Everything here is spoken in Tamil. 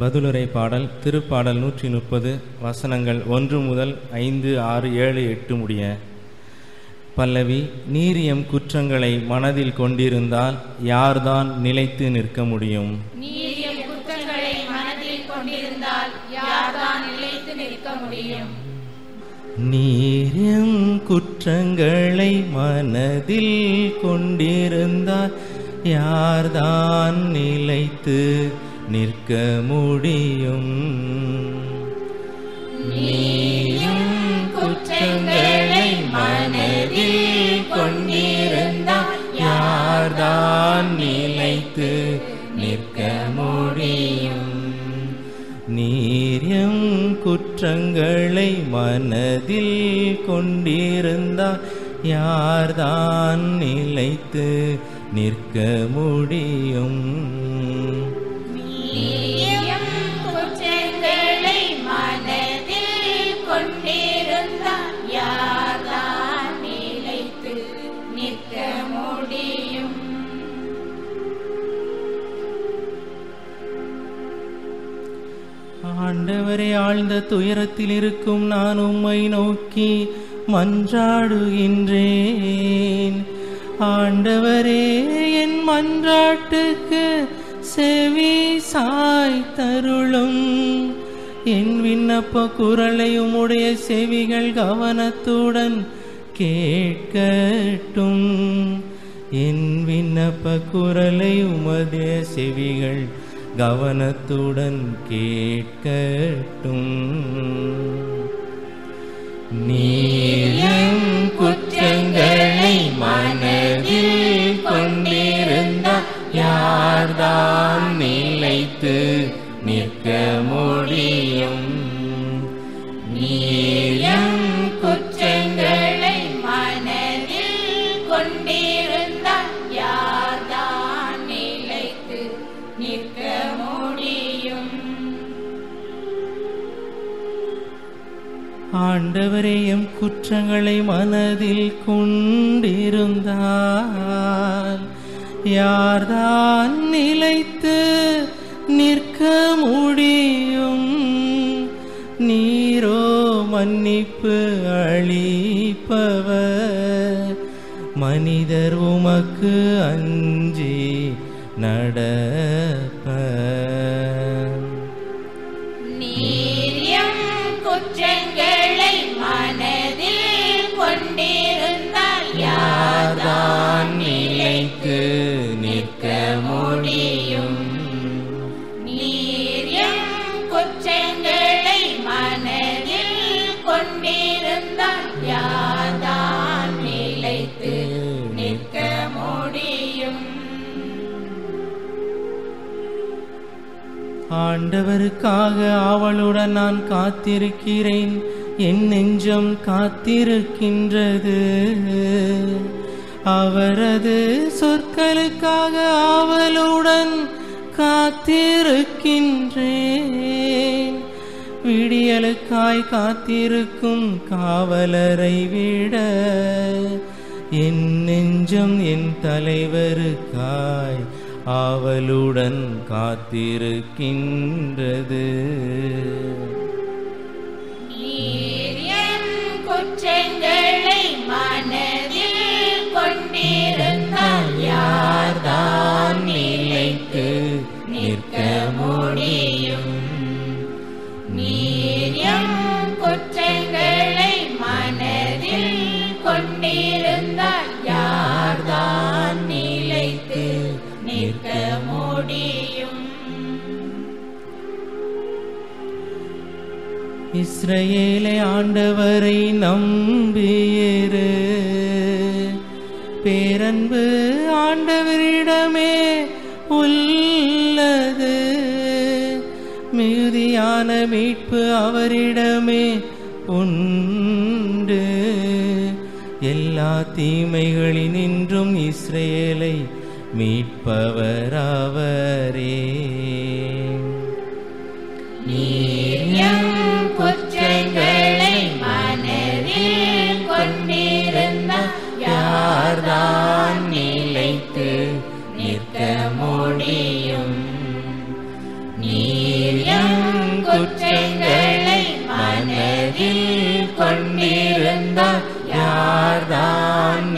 பதிலுரை பாடல் திருப்பாடல் நூற்றி முப்பது வசனங்கள் ஒன்று முதல் ஐந்து ஆறு ஏழு எட்டு முடிய. பல்லவி நீர் எம் குற்றங்களை மனதில் கொண்டிருந்தால் யார்தான் நிலைத்து நிற்க முடியும்? நீர் எம் குற்றங்களை மனதில் கொண்டிருந்தால் யார்தான் நிலைத்து நிற்க முடியும். நீர் எம் குற்றங்களை மனதில் கொண்டிருந்தால் யார்தான் நிலைத்து நிற்க முடியும் நீயும் குற்றங்களை மனதில் கொண்டிருந்தால் யார்தான் நிலைத்து நிற்க முடியும்? நீரியம் குற்றங்களை மனதில் கொண்டிருந்தால் யார்தான் நிலைத்து நிற்க முடியும்? குற்றங்களை மனதில் கொண்டிருந்தால் யார்தான் நிலைத்து நிற்க முடியும்? ஆண்டவரே ஆழ்ந்த துயரத்தில் இருக்கும் நான் உம்மை நோக்கி மன்றாடுகின்றேன். ஆண்டவரே என் மன்றாட்டுக்கு செவி சாய் தருளும். என் விண்ணப்ப குரலையும் உடைய செவிகள் கவனத்துடன் கேட்கட்டும். என் விண்ணப்ப குரலை உமதே செவிகள் கவனத்துடன் கேட்கட்டும். நீ யார்தான் நிலைத்து நிற்க முடியும்? நீயம் குற்றங்களை மனதில் கொண்டிருந்தால் யார்தான் நிலைத்து நிற்க முடியும்? ஆண்டவரையும் குற்றங்களை மனதில் கொண்டிருந்தால் யார்தான் நிலைத்து நிற்க முடியும்? நீரோ மன்னிப்பு அளிப்பவர். மனிதர் உமக்கு அஞ்சி நட முடியும் நீரியம் குற்றங்களை மனதில் கொண்டிருந்தால் யாதான் நிலைத்து நிற்க முடியும்? ஆண்டவருக்காக அவளுடன் நான் காத்திருக்கிறேன். என் நெஞ்சம் காத்திருக்கின்றது. அவரது சொற்களுக்காக ஆவலுடன் காத்திருக்கின்றேன். விடியலுக்காய் காத்திருக்கும் காவலரை விட என் நெஞ்சம் என் தலைவருக்காய் ஆவலுடன் காத்திருக்கின்றது. நிற்க முடியும். நீரியம் குற்றங்களை மனதில் கொண்டிருந்தால் யார்தான் நிலைத்து நிற்க முடியும்? இஸ்ரேலை ஆண்டவரை நம்பியிரு பேரன்பு ஆண்டவரிடமே மிகுதியான மீட்பு அவரிடமே உண்டு. எல்லா தீமைகளினின்றும் இஸ்ரேலை மீட்பவர் அவரே குற்றங்களை மனதில் கொண்டிருந்தால் யார்தான்